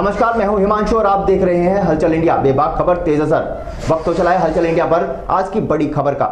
नमस्कार, मैं हूँ हिमांशु और आप देख रहे हैं हलचल इंडिया। बेबाक खबर, तेज असर। वक्त तो चला है हलचल इंडिया पर। आज की बड़ी खबर का।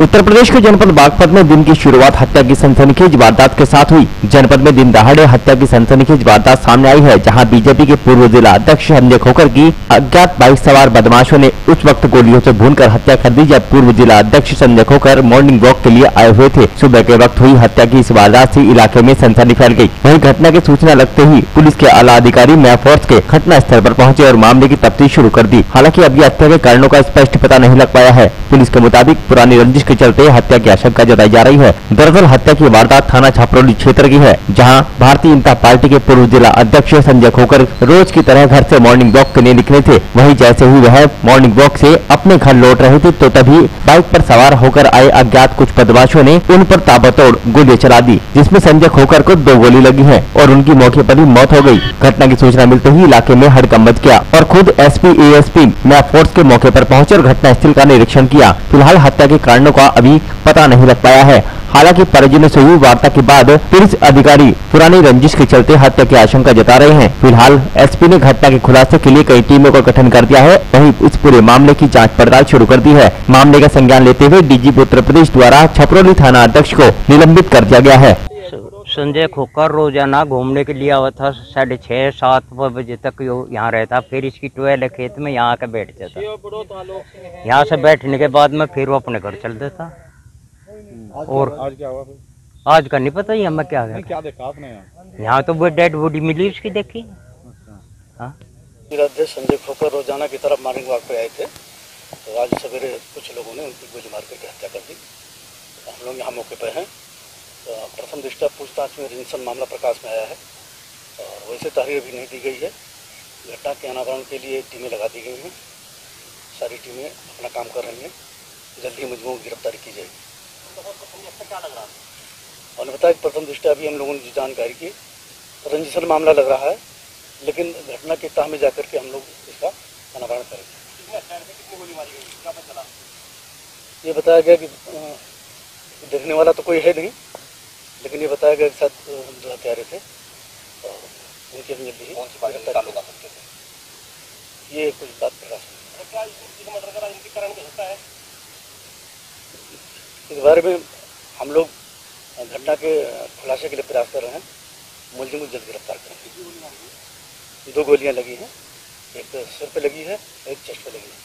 उत्तर प्रदेश के जनपद बागपत में दिन की शुरुआत हत्या की सनसनीखेज वारदात के साथ हुई। जनपद में दिन दहाड़े हत्या की सनसनीखेज वारदात सामने आई है, जहाँ बीजेपी के पूर्व जिला अध्यक्ष संजय खोकर की अज्ञात बाइक सवार बदमाशों ने उस वक्त गोलियों से भूनकर हत्या कर दी, जब पूर्व जिला अध्यक्ष संजय खोकर मॉर्निंग वॉक के लिए आए हुए थे। सुबह के वक्त हुई हत्या की इस वारदात ऐसी इलाके में सनसनी फैल गई वही घटना की सूचना लगते ही पुलिस के आला अधिकारी मैं फोर्स के घटना स्थल आरोप पहुँचे और मामले की तफ्तीश शुरू कर दी। हालाँकि अभी हत्या के कारणों का स्पष्ट पता नहीं लग पाया है। पुलिस के मुताबिक पुरानी रंजिश के चलते हत्या की आशंका जताई जा रही है। दरअसल हत्या की वारदात थाना छापरौली क्षेत्र की है, जहाँ भारतीय जनता पार्टी के पूर्व जिला अध्यक्ष संजय खोकर रोज की तरह घर से मॉर्निंग वॉक के लिए निकले थे। वही जैसे ही वह मॉर्निंग वॉक से अपने घर लौट रहे थे तो तभी बाइक पर सवार होकर आए अज्ञात कुछ बदमाशों ने उन पर ताबड़तोड़ गोलियाँ चला दी, जिसमें संजय खोकर को दो गोली लगी है और उनकी मौके पर ही मौत हो गई। घटना की सूचना मिलते ही इलाके में हड़कम मच गया और खुद एसपी एएसपी मैप फोर्स के मौके पर पहुँचे और घटना स्थल का निरीक्षण किया। फ़िलहाल हत्या के कारणों का अभी पता नहीं लग पाया है। हालाँकि परिजनों से हुई वार्ता के बाद पुलिस अधिकारी पुरानी रंजिश के चलते हत्या की आशंका जता रहे हैं। फ़िलहाल एसपी ने घटना के खुलासे के लिए कई टीमों का गठन कर दिया है। वहीं इस पूरे मामले की जाँच पड़ताल शुरू कर दी है। मामले का संज्ञान लेते हुए डीजीपी उत्तर प्रदेश द्वारा छपरौली थाना अध्यक्ष को निलंबित कर दिया गया है। संजय खोकर रोज़ाना घूमने के लिए आवा था साढ़े छः सात बजे तक यो यहाँ रहता फिर इसकी ट्वेल्व खेत में यहाँ आकर बैठ जाता। यहाँ से बैठने के बाद में फिर वो अपने घर चल देता। और आज क्या हुआ फिर? आज का नहीं पता ही हमें क्या है क्या देखा आपने? यहाँ तो वो डेड बॉडी मिली उसकी देखी। हाँ। संजय खोकर रोज़ाना की तरफ़ मॉर्निंग वॉक पे आए थे। तो आज सवेरे कुछ लोगों ने उनकी गोली मार करके हत्या कर दी। हम लोग यहाँ मौके पर हैं। प्रथम दृष्टया पूछताछ में रिंसन मामला प्रकाश में आया है। और वैसे तहरीर भी नहीं दी गई है। घटना के अनावरण के लिए टीमें लगा दी गई हैं। सारी टीमें अपना काम कर रही हैं। जल्दी ही की गिरफ्तारी की जाएगी। उन्होंने बताया कि प्रथम दृष्टया अभी हम लोगों ने जो जानकारी की। रंजिशन मामला लग रहा है, लेकिन घटना के तह में जाकर के हम लोग इसका अनावरण करेंगे। ये बताया गया कि देखने वाला तो कोई है नहीं। लेकिन ये बताया गया कि साथ जो हत्यारे थे और उनके भी जल्दी ही। ये कुछ बात प्रकाश इस बारे में हम लोग घटना के खुलासे के लिए प्रयास कर रहे हैं। मुलजिम को जल्द गिरफ़्तार करेंगे दो गोलियाँ लगी हैं। एक सिर पे लगी है एक चेस्ट पे लगी है।